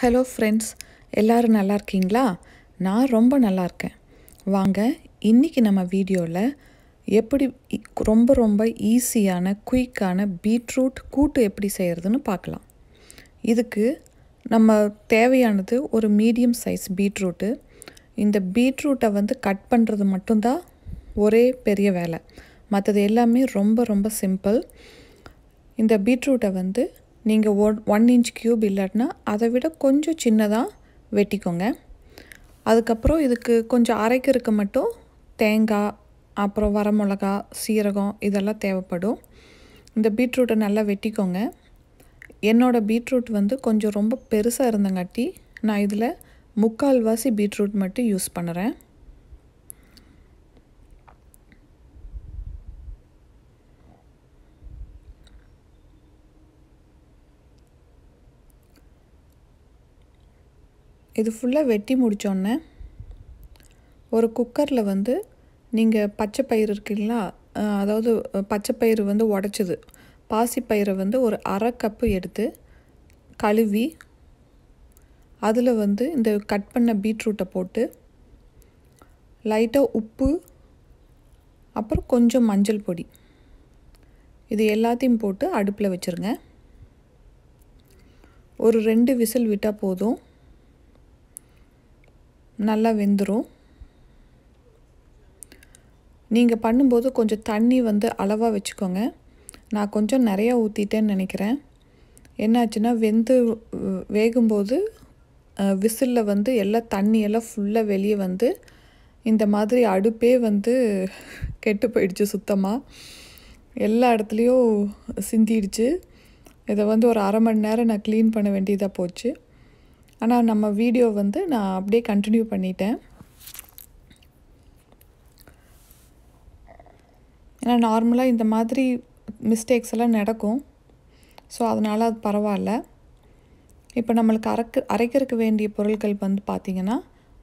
Hello friends எல்லோரும் நல்லா இருக்கீங்களா? நான் ரொம்ப நல்லா இருக்கேன். வாங்க இன்றைக்கி நம்ம வீடியோவில் எப்படி ரொம்ப ரொம்ப ஈஸியான குயிக்கான பீட்ரூட் கூட்டு எப்படி செய்கிறதுன்னு பார்க்கலாம். இதுக்கு நம்ம தேவையானது ஒரு மீடியம் சைஸ் பீட்ரூட்டு. இந்த பீட்ரூட்டை வந்து கட் பண்ணுறது மட்டும்தான் ஒரே பெரிய வேலை. மற்றது எல்லாமே ரொம்ப ரொம்ப சிம்பிள். இந்த பீட்ரூட்டை வந்து நீங்கள் ஒன் ஒன் இன்ச் க்யூப் இல்லாட்டினா அதை விட கொஞ்சம் சின்னதாக வெட்டிக்கோங்க. அதுக்கப்புறம் இதுக்கு கொஞ்சம் அரைக்கிறதுக்கு மட்டும் தேங்காய் அப்புறம் வரமிளகா சீரகம் இதெல்லாம் தேவைப்படும். இந்த பீட்ரூட்டை நல்லா வெட்டிக்கோங்க. என்னோடய பீட்ரூட் வந்து கொஞ்சம் ரொம்ப பெருசாக இருந்தங்காட்டி நான் இதில் முக்கால்வாசி பீட்ரூட் மட்டும் யூஸ் பண்ணுறேன். இது ஃபுல்லாக வெட்டி முடித்தோடனே ஒரு குக்கரில் வந்து நீங்கள் பச்சை பயிறு இருக்குங்களா அதாவது பச்சை பயிறு வந்து உடச்சிது. பாசிப்பயிரை வந்து ஒரு அரை கப்பு எடுத்து கழுவி அதில் வந்து இந்த கட் பண்ண பீட்ரூட்டை போட்டு லைட்டாக உப்பு அப்புறம் கொஞ்சம் மஞ்சள் பொடி. இது எல்லாத்தையும் போட்டு அடுப்பில் வச்சுருங்க. ஒரு ரெண்டு விசில் விட்டால் போதும். நல்லா வெந்துடும் நீங்கள் பண்ணும்போது கொஞ்சம் தண்ணி வந்து அளவாக வச்சுக்கோங்க. நான் கொஞ்சம் நிறையா ஊற்றிட்டேன்னு நினைக்கிறேன். என்னாச்சுன்னா வெந்து வேகும்போது விசிலில் வந்து எல்லாம் தண்ணியெல்லாம் ஃபுல்லாக வெளியே வந்து இந்த மாதிரி அடுப்பே வந்து கெட்டு போயிடுச்சு சுத்தமாக எல்லா இடத்துலையும் சிந்திடுச்சு. இதை வந்து ஒரு அரை மணி நேரம் நான் க்ளீன் பண்ண வேண்டியதாக போச்சு. ஆனால் நம்ம வீடியோ வந்து நான் அப்படியே கண்டினியூ பண்ணிட்டேன். ஏன்னா நார்மலாக இந்த மாதிரி மிஸ்டேக்ஸ் எல்லாம் நடக்கும். ஸோ அதனால் அது பரவாயில்ல. இப்போ நம்மளுக்கு அரைக்க அரைக்கிறதுக்கு வேண்டிய பொருட்கள் வந்து பார்த்திங்கன்னா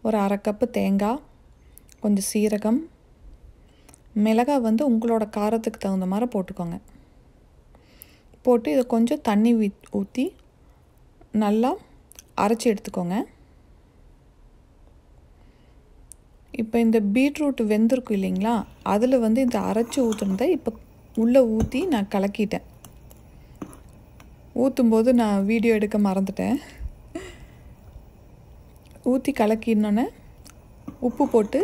ஒரு அரை கப்பு தேங்காய் கொஞ்சம் சீரகம் மிளகாய் வந்து உங்களோட காரத்துக்கு தகுந்த மாதிரி போட்டுக்கோங்க. போட்டு இதை கொஞ்சம் தண்ணி ஊற்றி நல்லா அரைச்சி எடுத்துக்கோங்க. இப்போ இந்த பீட்ரூட் வெந்திருக்கும் இல்லைங்களா? அதில் வந்து இந்த அரைச்சி ஊற்றுனதை இப்போ உள்ளே ஊற்றி நான் கலக்கிட்டேன். ஊற்றும்போது நான் வீடியோ எடுக்க மறந்துட்டேன். ஊற்றி கலக்கினோன்னே உப்பு போட்டு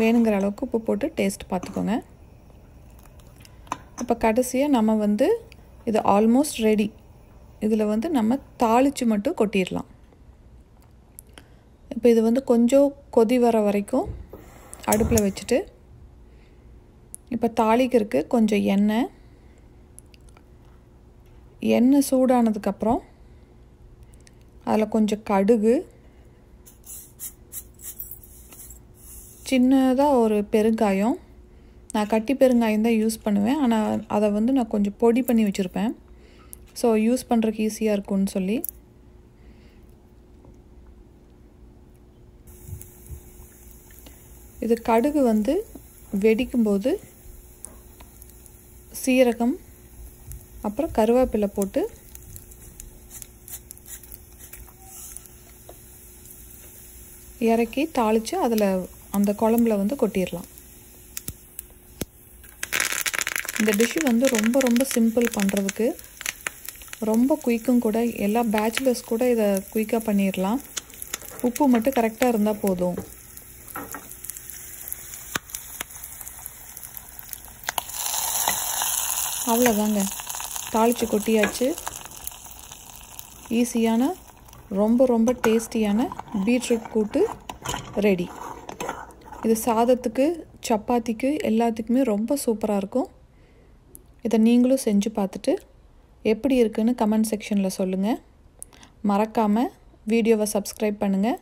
வேணுங்கிற அளவுக்கு உப்பு போட்டு டேஸ்ட் பார்த்துக்கோங்க. இப்போ கடைசியாக நம்ம வந்து இது ஆல்மோஸ்ட் ரெடி இதில் வந்து நம்ம தாளித்து மட்டும் கொட்டிடலாம். இப்போ இது வந்து கொஞ்சம் கொதி வர வரைக்கும் அடுப்பில் வச்சுட்டு இப்போ தாளிக்கிறதுக்கு கொஞ்சம் எண்ணெய். எண்ணெய் சூடானதுக்கப்புறம் அதில் கொஞ்சம் கடுகு சின்னதாக ஒரு பெருங்காயம். நான் கட்டி பெருங்காயம் தான் யூஸ் பண்ணுவேன். ஆனால் அதை வந்து நான் கொஞ்சம் பொடி பண்ணி வச்சுருப்பேன். ஸோ யூஸ் பண்ணுறதுக்கு ஈஸியாக இருக்கும்னு சொல்லி. இது கடுகு வந்து வெடிக்கும்போது சீரகம் அப்புறம் கருவேப்பிலை போட்டு இறக்கி தாளித்து அதில் அந்த குழம்புல வந்து கொட்டிடலாம். இந்த டிஷ்ஷு வந்து ரொம்ப ரொம்ப சிம்பிள் பண்ணுறதுக்கு ரொம்ப குயிக்கும் கூட எல்லா பேச்சுலர்ஸ் கூட இதை குயிக்காக பண்ணிடலாம் உப்பு மட்டும் கரெக்டாக இருந்தால் போதும். அவ்வளோதாங்க தாளித்து கொட்டியாச்சு. ஈஸியான ரொம்ப ரொம்ப டேஸ்டியான பீட்ரூட் கூட்டு ரெடி. இது சாதத்துக்கு சப்பாத்திக்கு எல்லாத்துக்குமே ரொம்ப சூப்பராக இருக்கும். இதை நீங்களும் செஞ்சு பார்த்துட்டு எப்படி இருக்குன்னு கமெண்ட் செக்ஷனில் சொல்லுங்கள் மறக்காமல் வீடியோவை சப்ஸ்கிரைப் பண்ணுங்கள்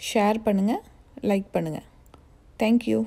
ஷேர் பண்ணுங்கள் லைக் பண்ணுங்கள் தேங்க்யூ